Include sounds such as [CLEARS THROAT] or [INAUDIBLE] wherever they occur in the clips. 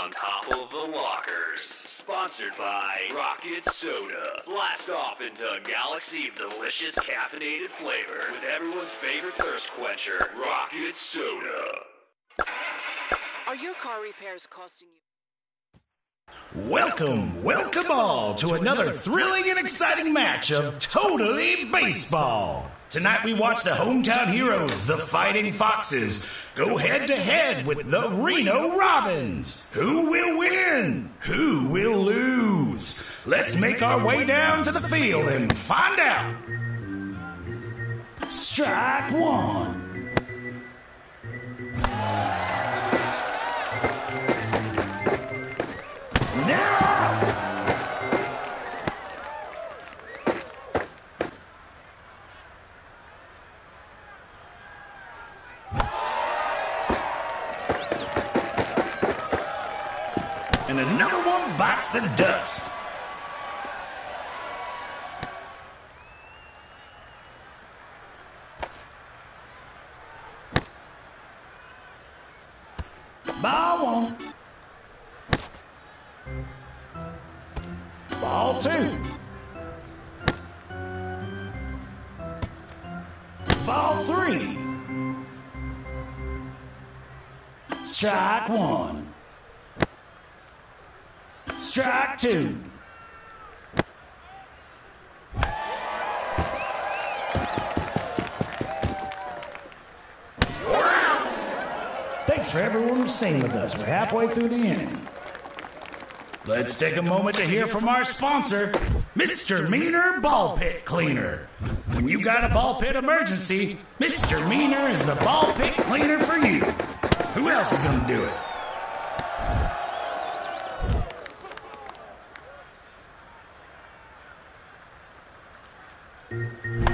on top of the lockers. Sponsored by Rocket Soda. Blast off into a galaxy of delicious caffeinated flavor with everyone's favorite thirst quencher, Rocket Soda. Are your car repairs costing you? Welcome, welcome all to another thrilling and exciting match of Totally Baseball. Tonight we watch the hometown heroes, the Fighting Foxes, go head to head with the Reno Robins. Who will win? Who will lose? Let's make our way down to the field and find out. Strike one. The dust. Ball one. Ball two. Ball three. Strike one. Strike Thanks for everyone who's staying with us. We're halfway through the inning. Let's take a moment to hear from our sponsor, Mr. Meaner Ball Pit Cleaner. When you got a ball pit emergency, Mr. Meaner is the ball pit cleaner for you. Who else is going to do it? Ball.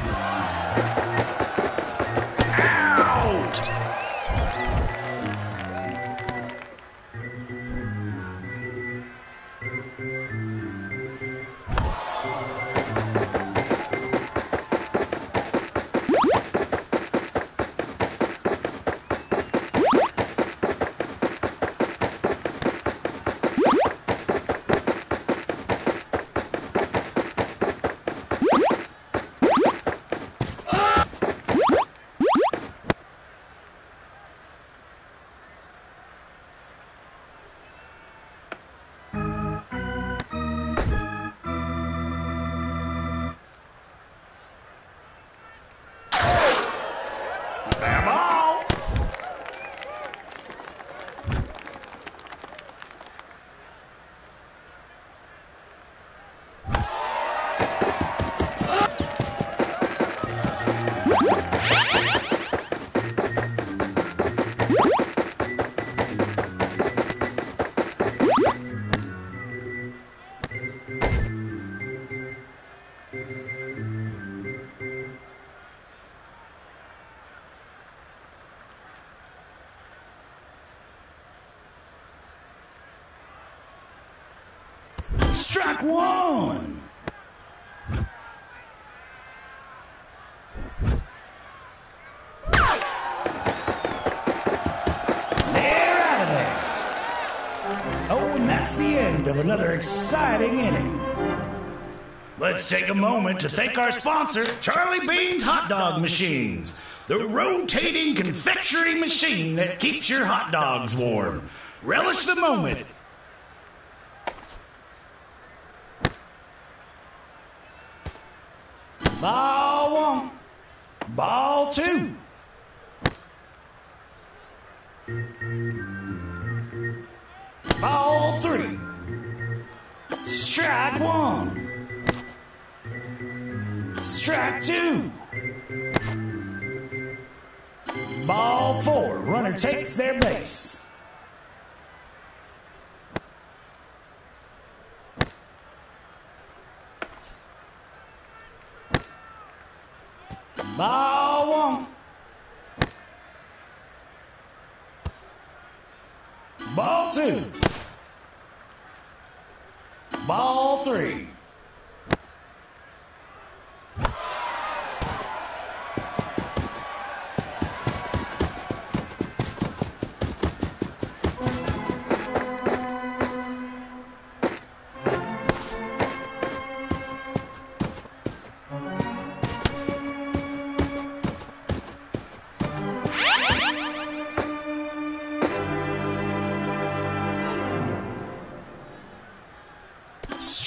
Strike one. They're out of there. Oh, and that's the end of another exciting inning. Let's take a moment to thank our sponsor, Charlie Bean's Hot Dog Machines, the rotating confectionery machine that keeps your hot dogs warm. Relish the moment Ball three. Strike one. Strike two. Ball four. Runner takes their base. Ball three.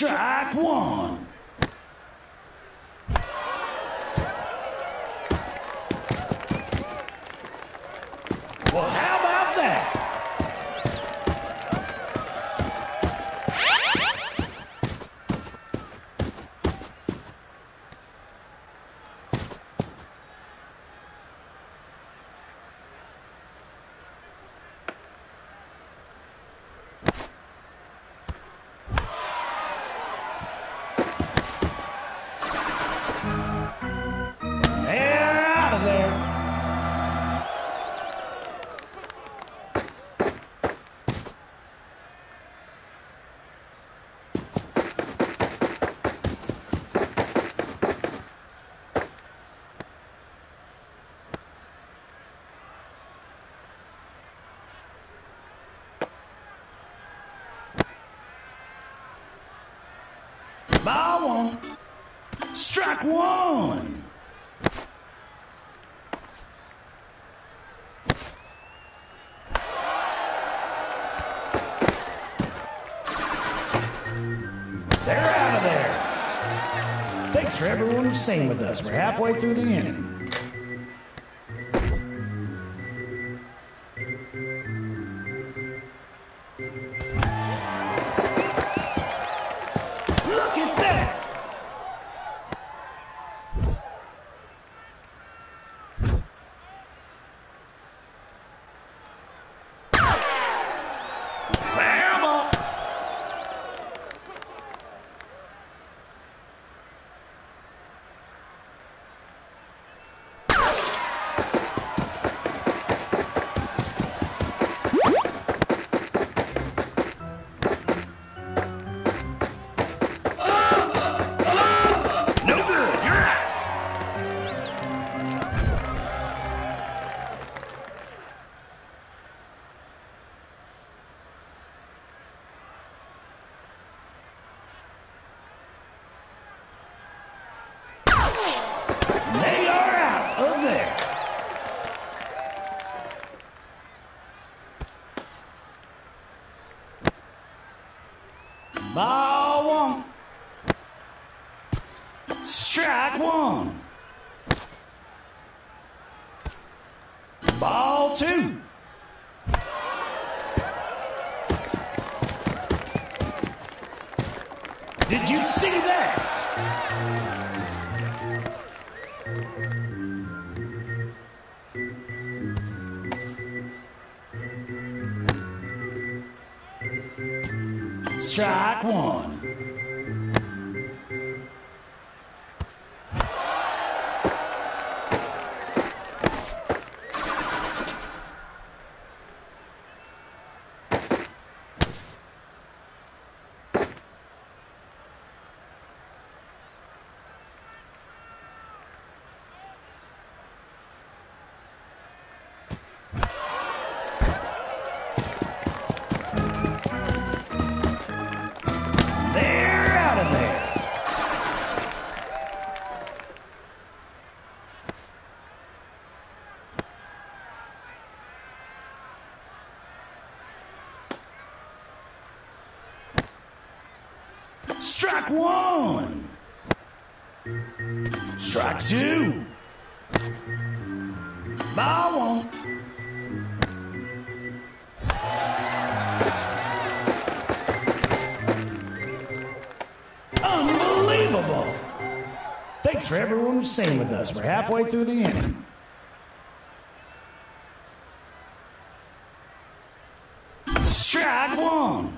Strike one. Strike one. They're out of there. Thanks for everyone who's staying with us. We're halfway through the inning. Ball two. Did you see that? Strike one. Strike one. Strike two. Ball one. Unbelievable! Thanks for everyone who's staying with us. We're halfway through the inning. Strike one.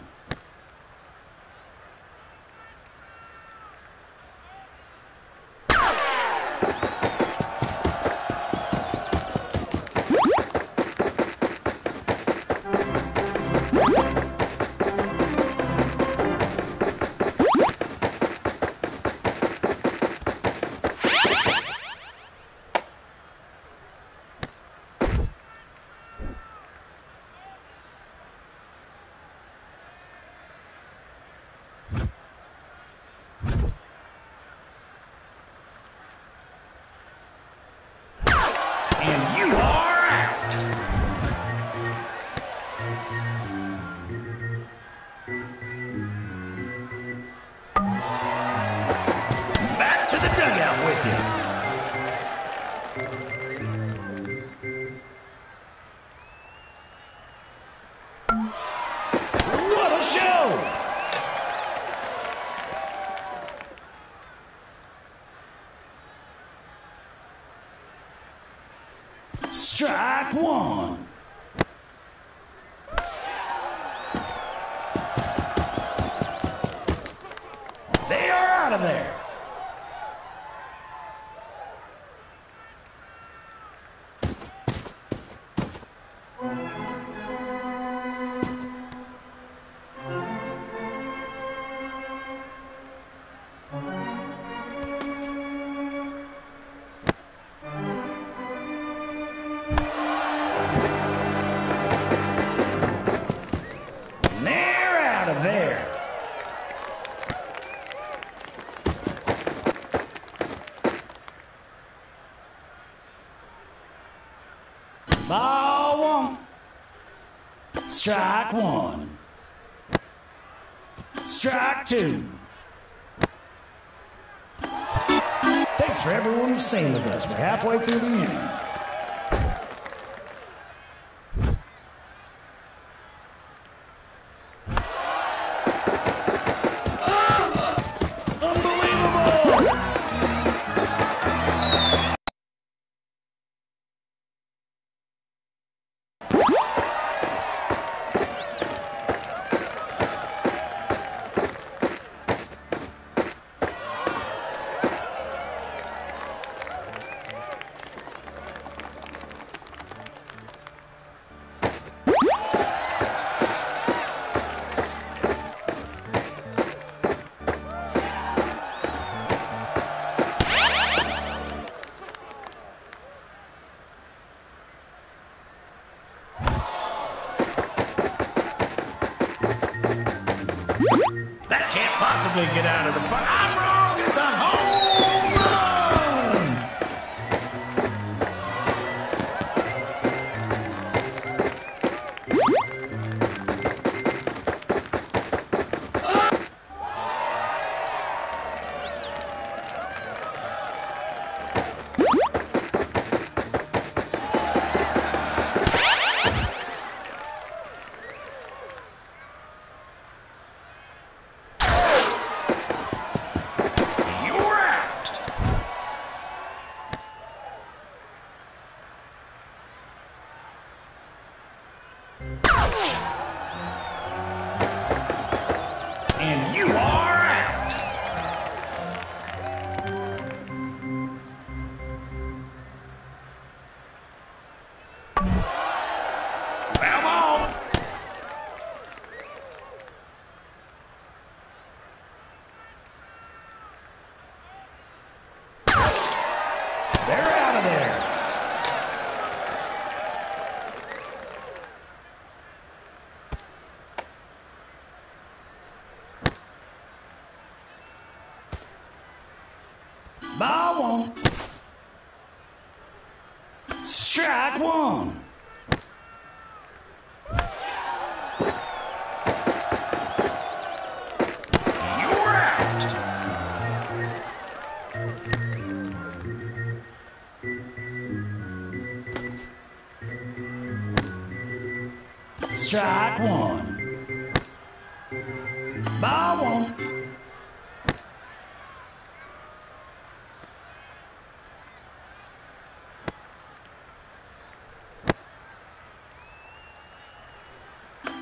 Strike one. Two. Thanks for everyone who's staying with us. We're halfway through the inning. And you are Ball one. Strike one. Strike one. Ball one.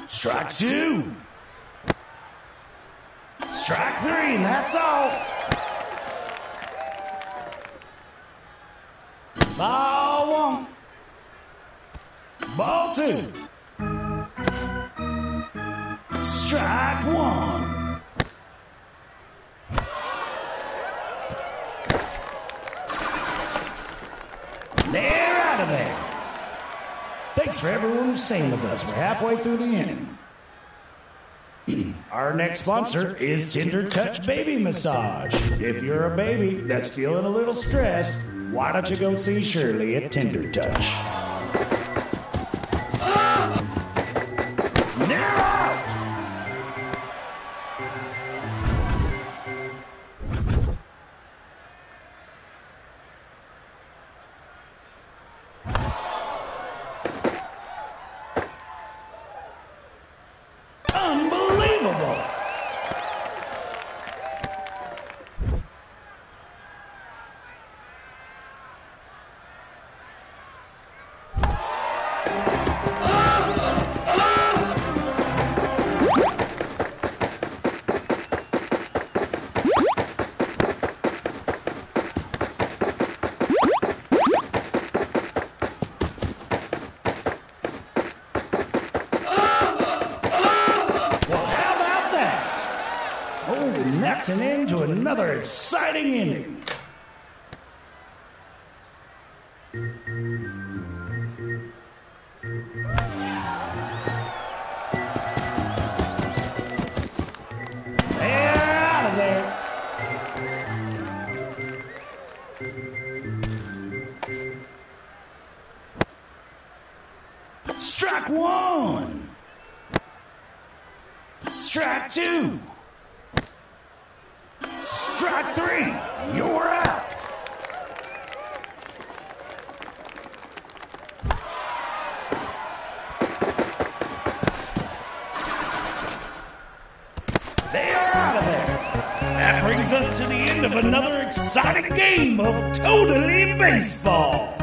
Strike two. Strike three, and that's all. Ball one. Ball two. Strike one. For everyone who's staying with us. We're halfway through the inning. [CLEARS THROAT] Our next sponsor is Tender Touch Baby Massage. If you're a baby that's feeling a little stressed, why don't you go see Shirley at Tender Touch? That's an end to another exciting inning. Strike one. Strike two. Strike three. You're out. They are out of there. That brings us to the end of another exciting game of Totally Baseball.